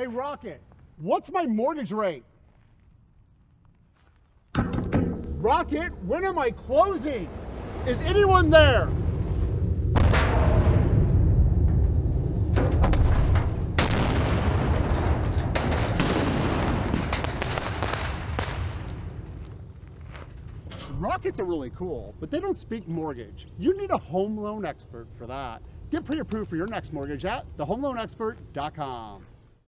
Hey, Rocket, what's my mortgage rate? Rocket, when am I closing? Is anyone there? Rockets are really cool, but they don't speak mortgage. You need a home loan expert for that. Get pre-approved for your next mortgage at thehomeloanexpert.com.